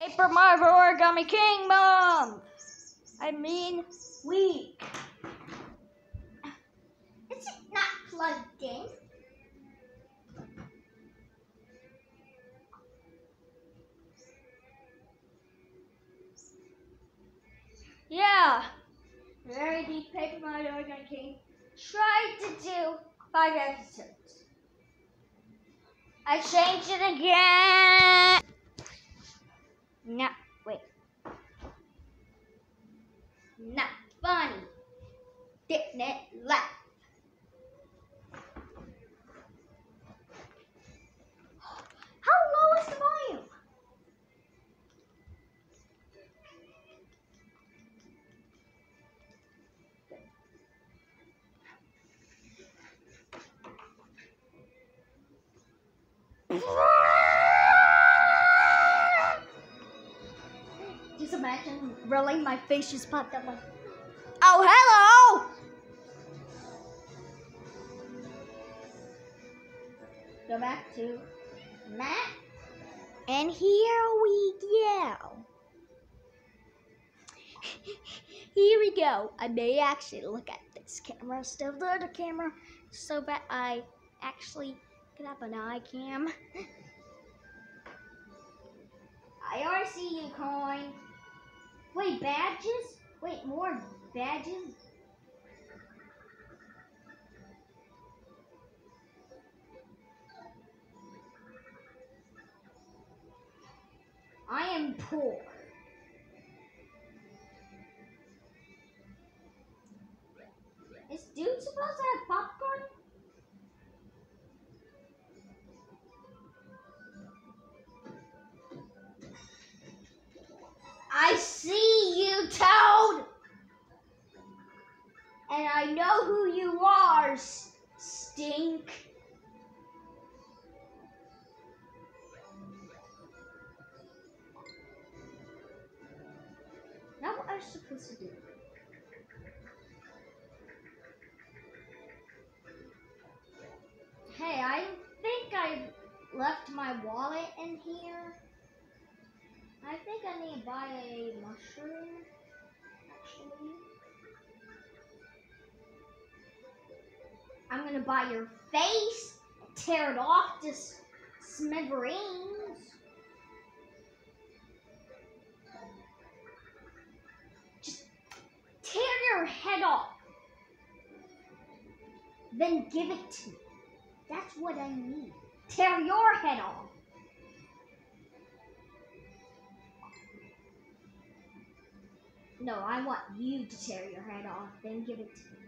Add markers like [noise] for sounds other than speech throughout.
Paper Mario Origami Kingdom! I mean, week. Is it not plugged in? Yeah. Very deep Paper Mario Origami King. Tried to do five episodes. I changed it again. No, wait. Not funny. Didn't laugh? Imagine really my face just popped up like Oh hello Go back to Matt and here we go. [laughs] here we go. I may actually look at this camera of the other camera so that I actually can have an eye cam. [laughs] I already see you, coin. Wait, badges? Wait, more badges? I am poor. Is dude supposed to have popcorn? I see you, Toad! And I know who you are, Stink. Now what am I supposed to do? Hey, I think I left my wallet in here. I think I need to buy a mushroom, actually. I'm gonna buy your face tear it off to smithereens. Just tear your head off. Then give it to me. That's what I need. Tear your head off. No, I want you to tear your head off, then give it to me.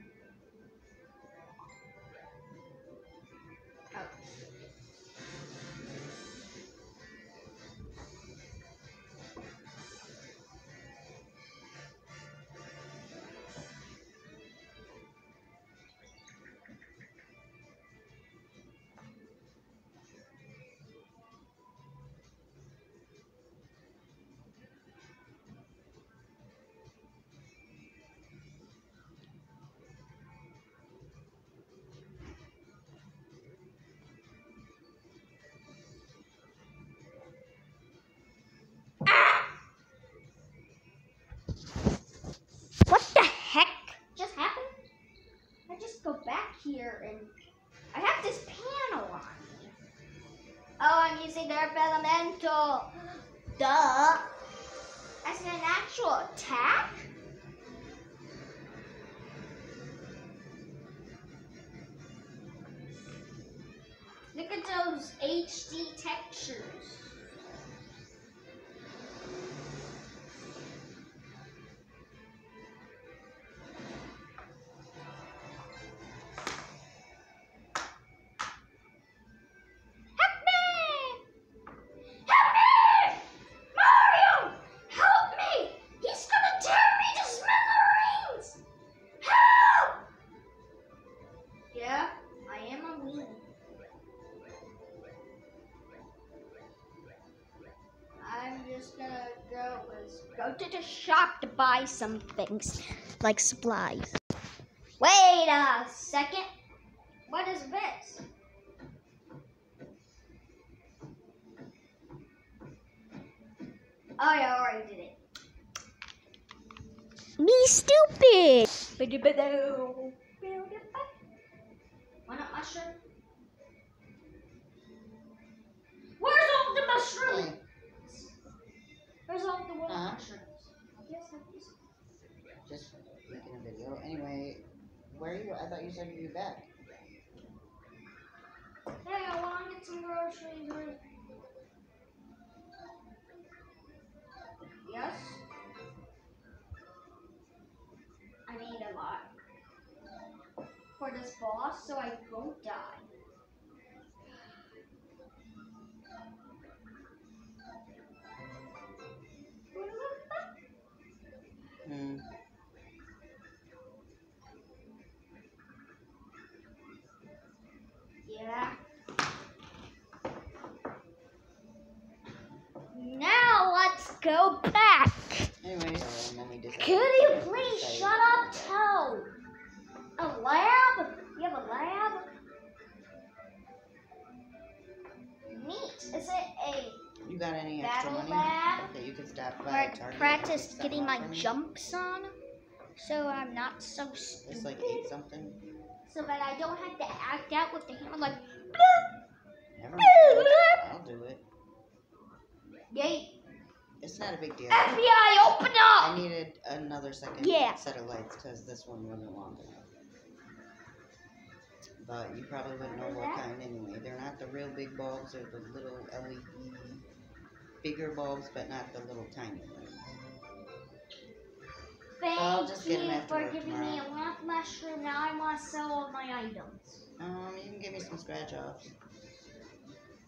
Go back here and I have this panel on me. Oh, I'm using the Elemental. Duh. As an actual attack? Look at those HD textures. Buy some things like supplies. Wait a second. What is this? Oh yeah, I already did it. Me stupid. Anyway, where are you? I thought you said you'd be back. Hey, I want to get some groceries. Yes. I need a lot for this boss, so I won't die. Go back. Anyway, so let me just. Could you please shut up, Toad? A lab? You have a lab? Neat. Is it a You got any extra battle money lab? that you could stop by Where I Target practice getting my for jumps on, so I'm not so It's stupid. like eight something. So that I don't have to act out with the hammer like. Never mind. I'll do it. Yay! It's not a big deal. FBI, open up! I needed another second Yeah. set of lights because this one wasn't long enough. But you probably wouldn't know what kind anyway. They're not the real big bulbs, they're the little LED bigger bulbs, but not the little tiny ones. Thank I'll just you for giving me a tomorrow. rock mushroom. Now I want to sell all my items. Um, you can give me some scratch offs.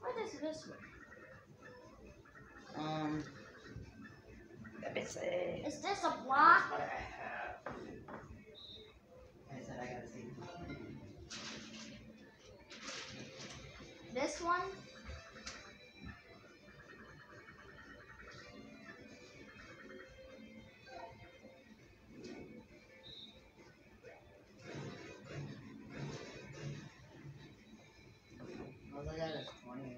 What is this one? Um, let me see. Is this a block? What I have. I said I gotta see. This one? All I got 20.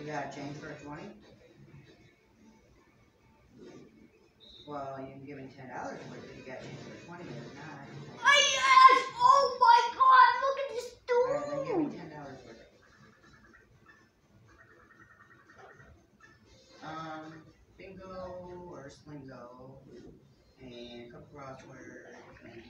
You got a change for 20? Well, you can give me ten dollars worth if you got change for twenty, if not. Oh, yes! Oh my god, look at this Alright, then give me dude! ten dollars worth. Um, bingo or slingo, and a couple crosswords, and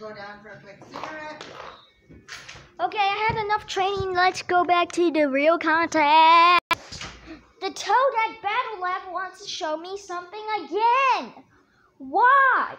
Go down for a quick cigarette. Okay, I had enough training. Let's go back to the real content. The Toad at Battle Lab wants to show me something again. Why?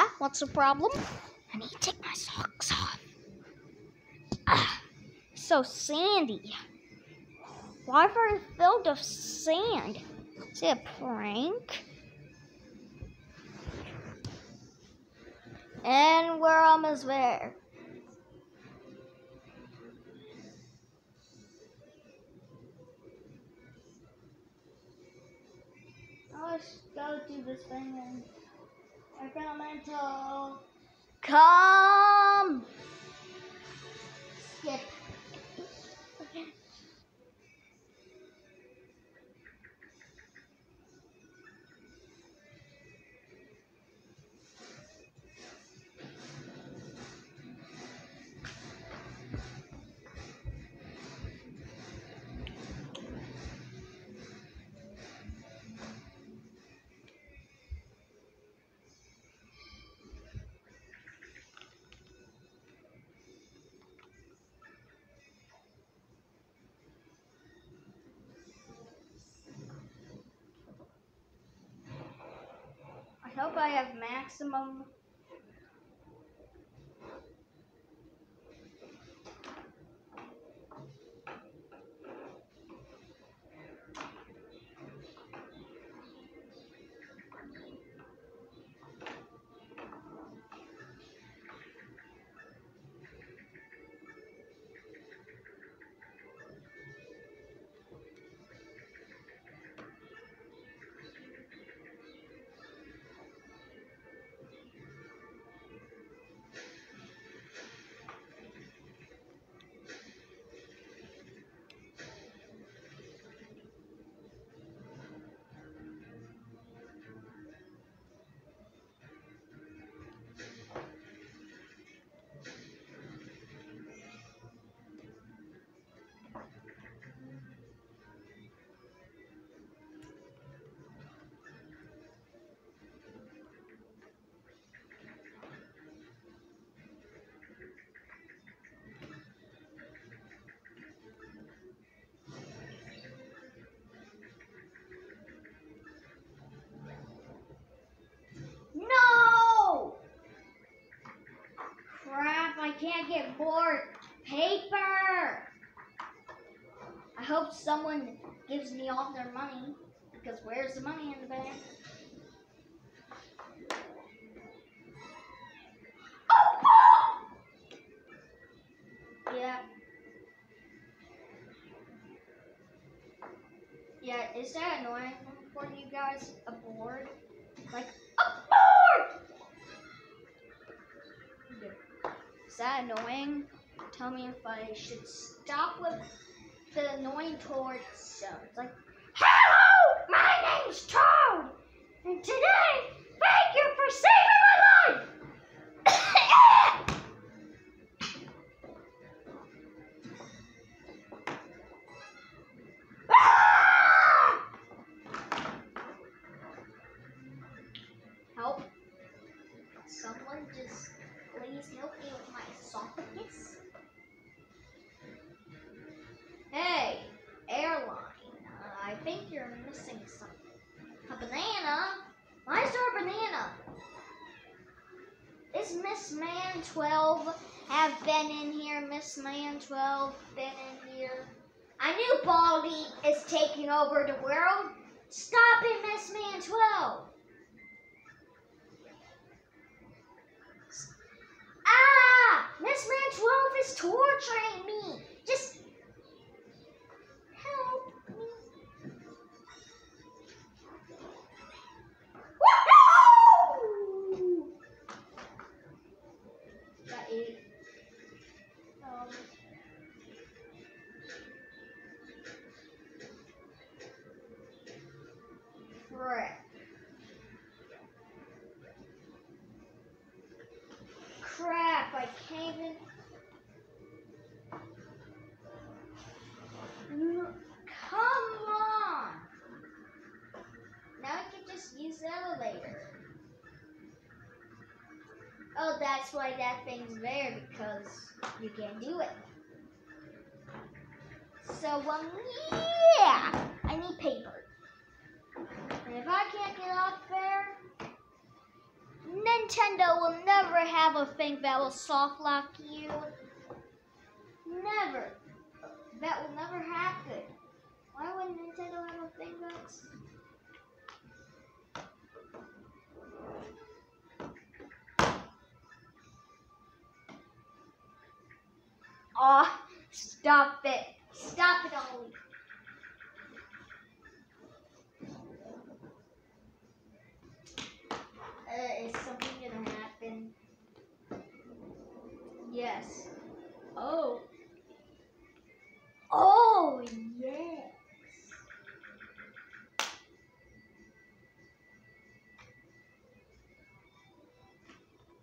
Yeah, what's the problem? I need to take my socks off. Ah, so sandy. Why are they filled with sand? Is it a prank? And we're almost there. Let's go do this thing and Come. Skip. Maximum. Get more paper. I hope someone gives me all their money. Because where's the money in the bank? Yeah. Yeah, is that annoying that annoying? Tell me if I should stop with the annoying Toad sounds. Like, Hello! My name's Toad! And today, thank you for saving my life! Is that's why that thing's there, because you can't do it. So, um, yeah! I need paper. And if I can't get up there, Nintendo will never have a thing that will soft lock you. Never. That will never happen. Why would Nintendo have a thing that's Aw, stop it. Stop it, Olly. Uh, is something gonna happen? Yes. Oh. Oh, yes.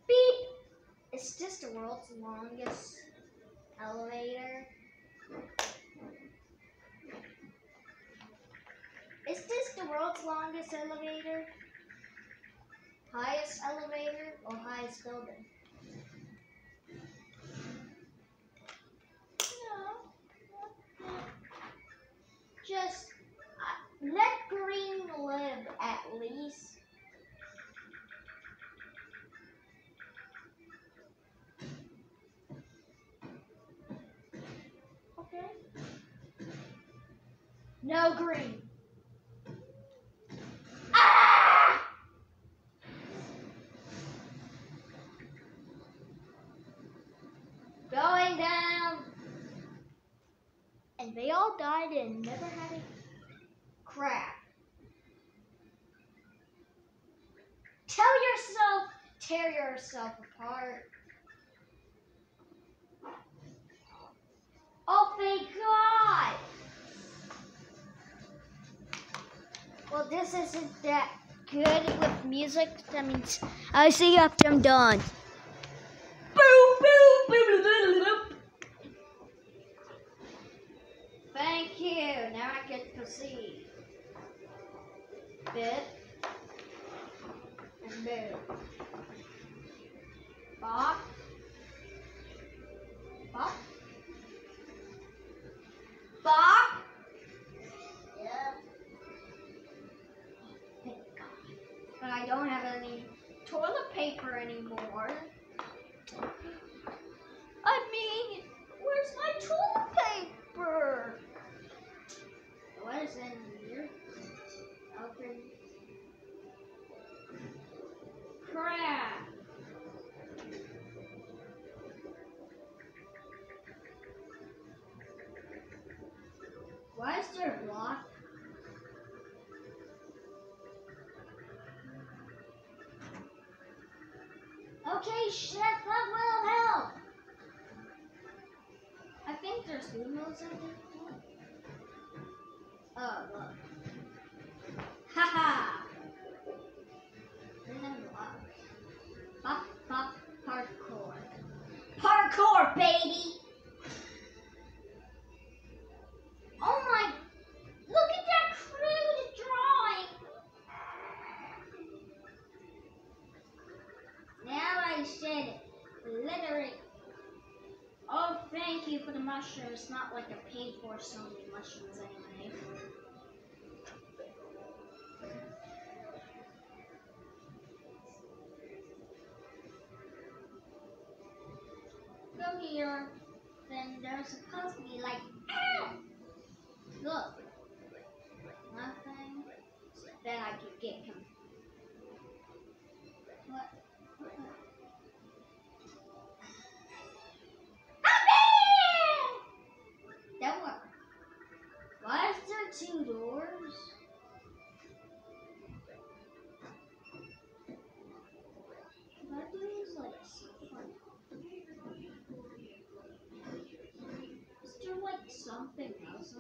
Beep. It's just the world's longest elevator. Is this the world's longest elevator? Highest elevator or highest building? No. Just uh, let green live at least. No green. Ah! Going down. And they all died and never had a Crap. Tell yourself, tear yourself apart. Well, this isn't that good with music. That means I'll see you after I'm done. Thank you. Now I can proceed. Why is there a block? Okay, chef, that will help. I think there's emails in there. Oh, thank you for the mushroom. It's not like a paid for so many mushrooms anyway. Two doors? Should I do this like something? Is there like something else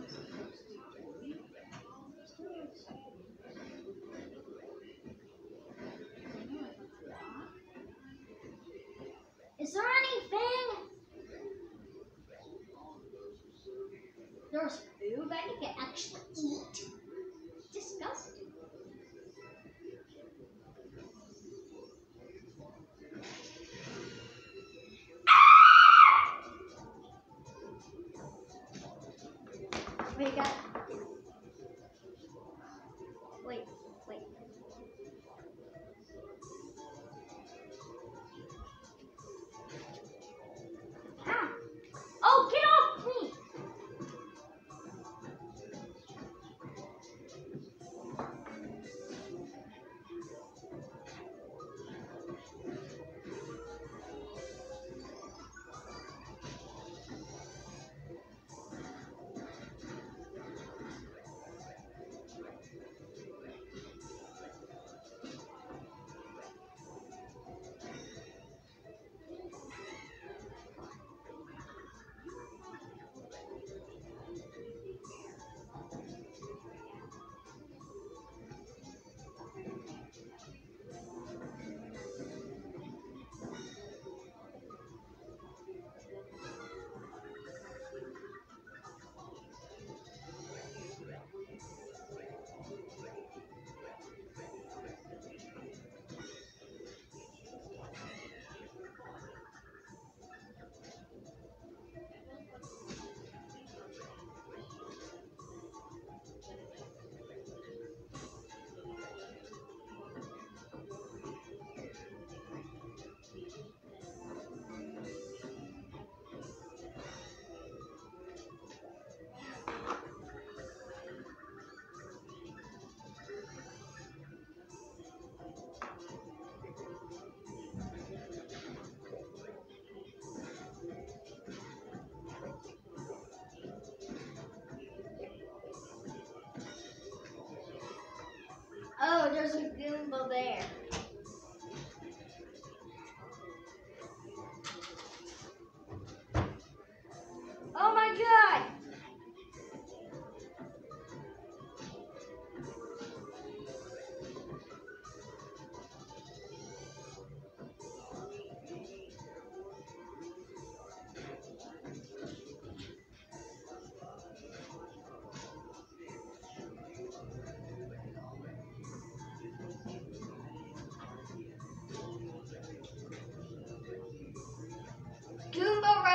There's a Goomba there.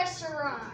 restaurant.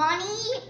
Bonnie.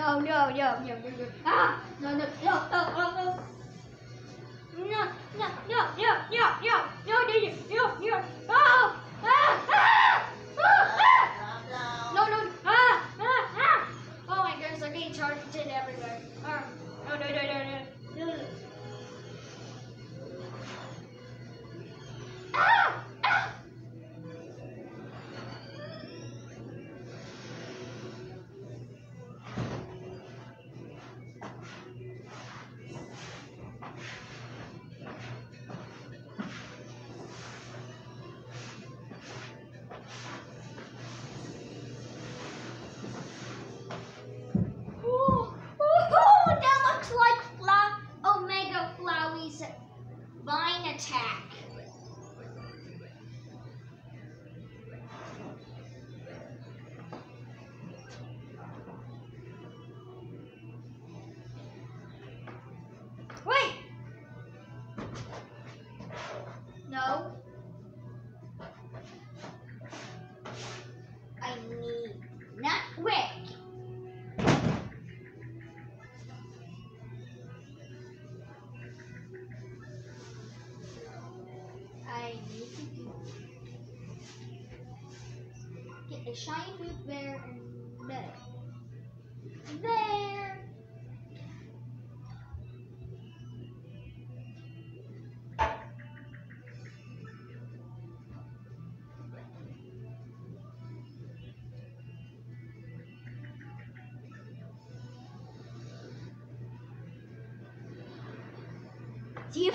No, no, no, no, no, no. Ah! No, no, no, no, no. No. I need not quick. I need to do get a shiny boot there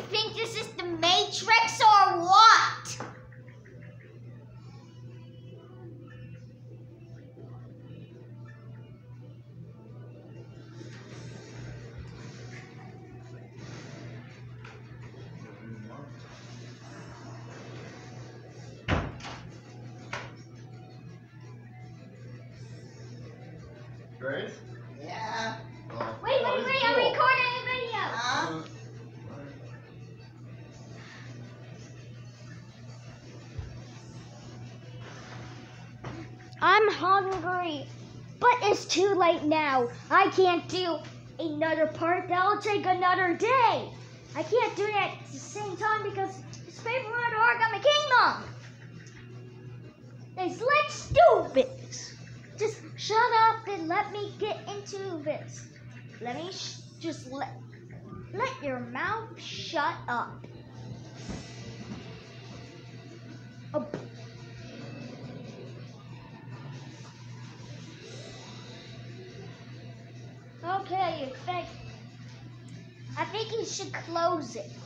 think this is the Matrix or what? I'm hungry, but it's too late now. I can't do another part. That'll take another day. I can't do that at the same time because it's Paper Mario Origami Kingdom. It's like stupid. Just shut up and let me get into this. Let me just let let your mouth shut up. Should close it.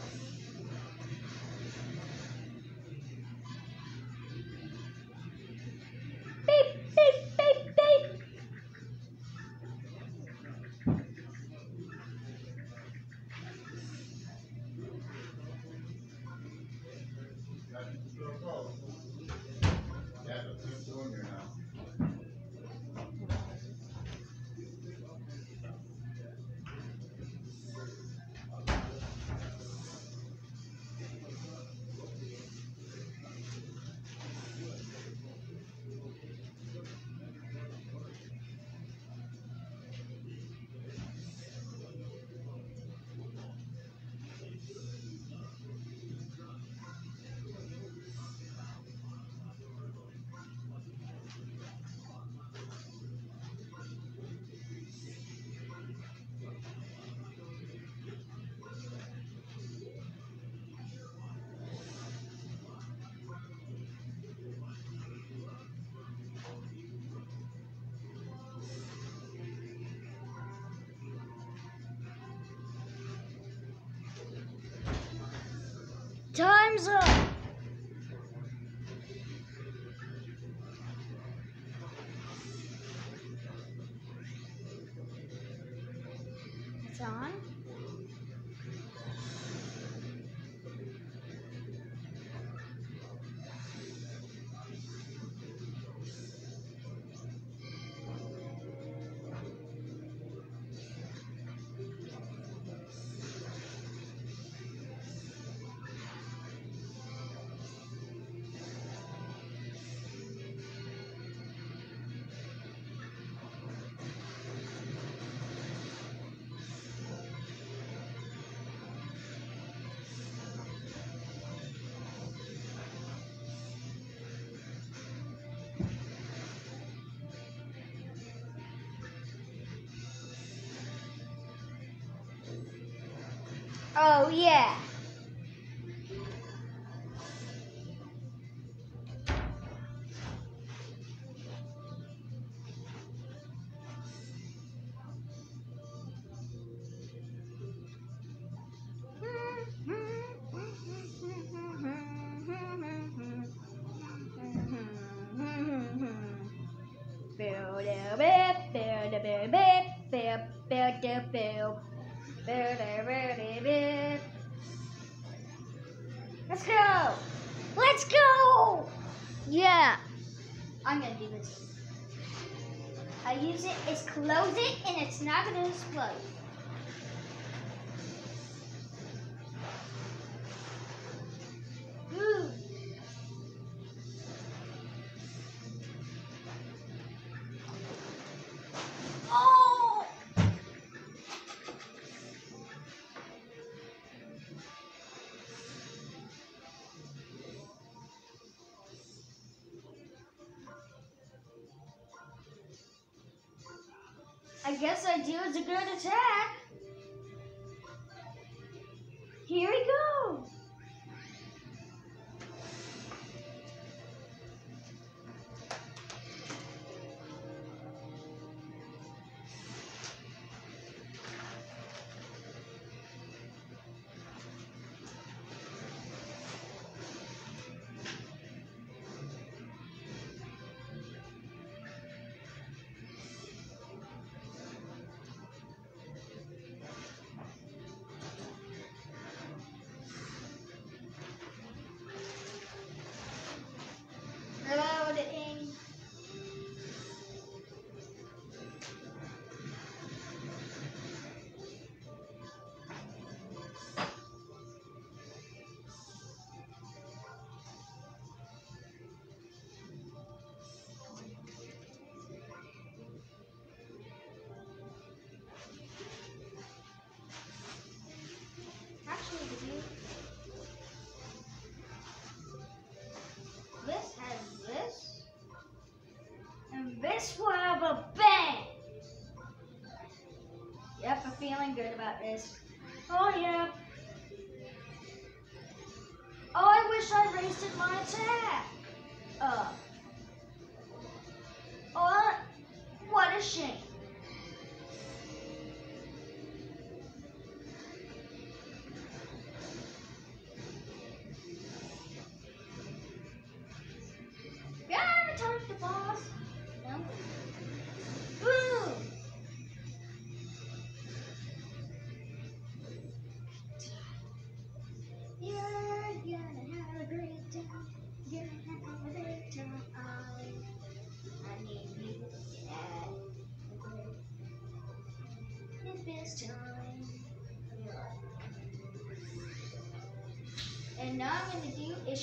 Oh yeah. guess I do. It's a good attack. this one of a bang! Yep, I'm feeling good about this. Oh, yeah. Oh, I wish I raised my attack. Uh.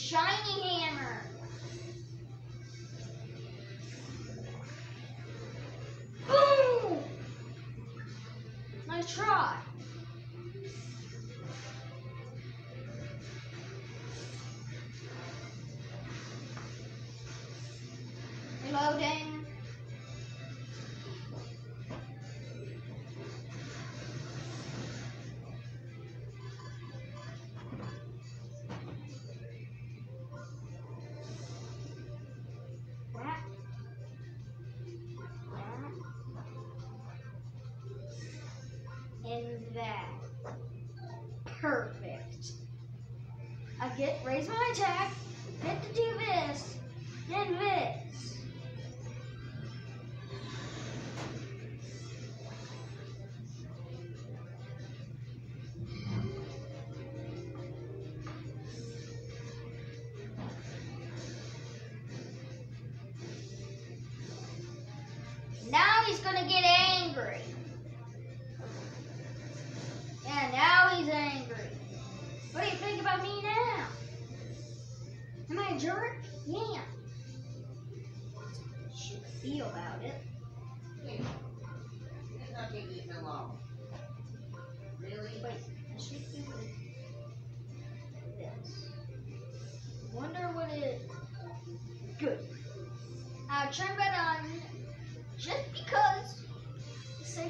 Shiny hammer. Boom! Nice try. Reloading. Get raise my attack. Hit the do this. Then this.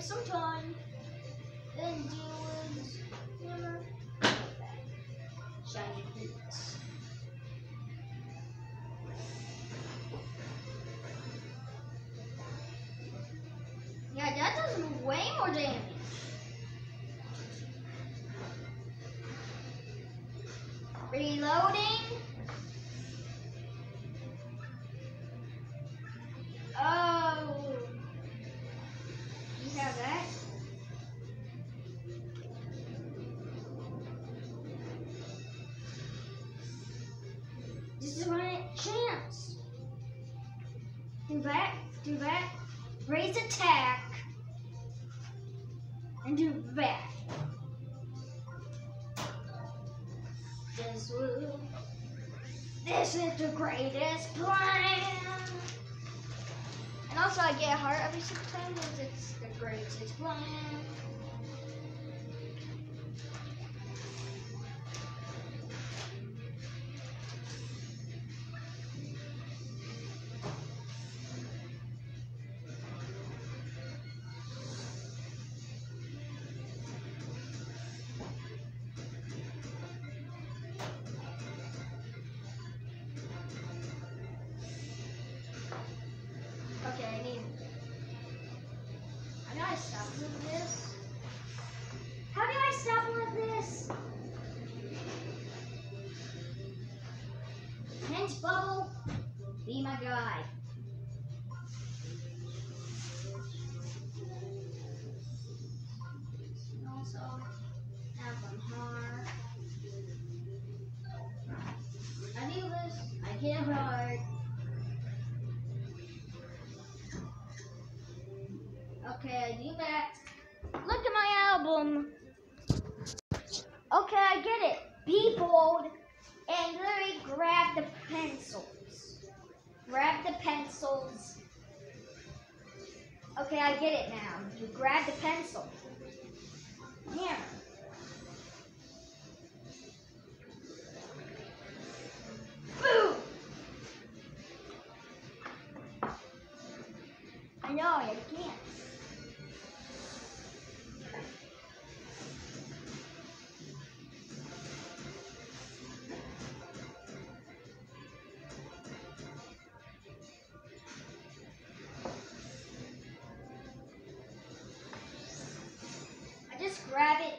spend some time and deal with, shiny boots. it's the greatest one. you back. Look at my album. Okay, I get it. Be bold and literally grab the pencils. Grab the pencils. Okay, I get it now. You grab the pencils. rabbit